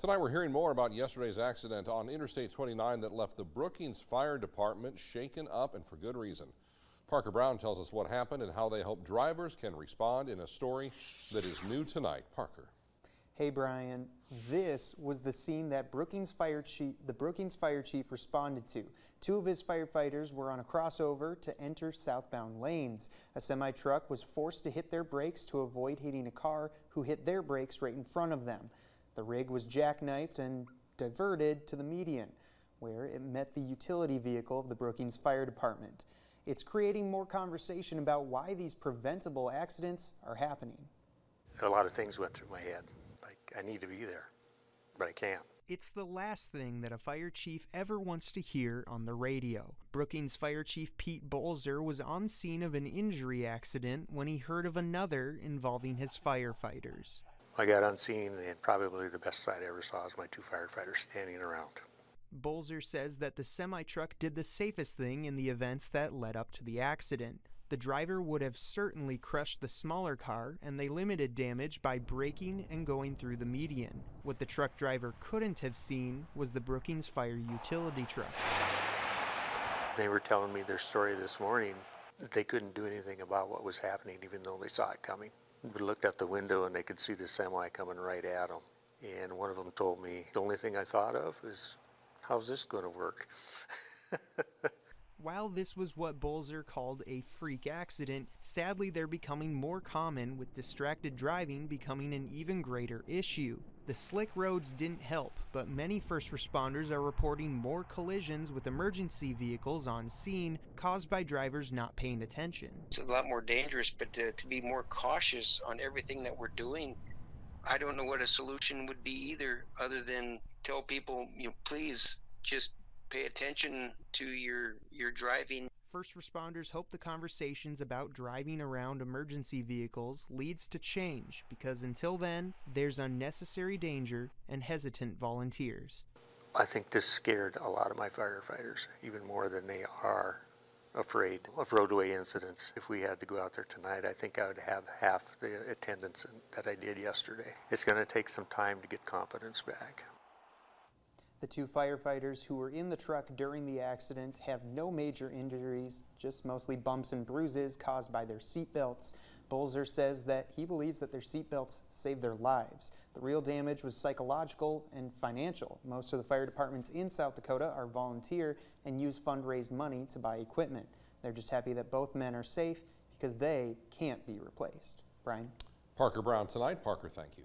Tonight we're hearing more about yesterday's accident on Interstate 29 that left the Brookings Fire Department shaken up and for good reason. Parker Brown tells us what happened and how they hope drivers can respond in a story that is new tonight. Parker. Hey Brian, this was the scene that Brookings Fire Chief, the Brookings Fire Chief responded to. Two of his firefighters were on a crossover to enter southbound lanes. A semi truck was forced to hit their brakes to avoid hitting a car who hit their brakes right in front of them. The rig was jackknifed and diverted to the median, where it met the utility vehicle of the Brookings Fire Department. It's creating more conversation about why these preventable accidents are happening. A lot of things went through my head. Like, I need to be there, but I can't. It's the last thing that a fire chief ever wants to hear on the radio. Brookings Fire Chief Pete Bolzer was on scene of an injury accident when he heard of another involving his firefighters. I got on scene, and probably the best sight I ever saw was my two firefighters standing around. Bolzer says that the semi truck did the safest thing in the events that led up to the accident. The driver would have certainly crushed the smaller car, and they limited damage by braking and going through the median. What the truck driver couldn't have seen was the Brookings Fire utility truck. They were telling me their story this morning that they couldn't do anything about what was happening, even though they saw it coming. We looked out the window and they could see the semi coming right at them. And one of them told me, the only thing I thought of is, how's this going to work? While this was what Bolzer called a freak accident, sadly they're becoming more common with distracted driving becoming an even greater issue. The slick roads didn't help, but many first responders are reporting more collisions with emergency vehicles on scene caused by drivers not paying attention. It's a lot more dangerous, but to, to be more cautious on everything that we're doing, I don't know what a solution would be either, other than tell people, you know, please just pay attention to your your driving. First responders hope the conversations about driving around emergency vehicles leads to change because until then, there's unnecessary danger and hesitant volunteers. I think this scared a lot of my firefighters, even more than they are afraid of roadway incidents. If we had to go out there tonight, I think I would have half the attendance that I did yesterday. It's going to take some time to get confidence back. The two firefighters who were in the truck during the accident have no major injuries, just mostly bumps and bruises caused by their seatbelts. Bolzer says that he believes that their seatbelts saved their lives. The real damage was psychological and financial. Most of the fire departments in South Dakota are volunteer and use fundraised money to buy equipment. They're just happy that both men are safe because they can't be replaced. Brian? Parker Brown tonight. Parker, thank you.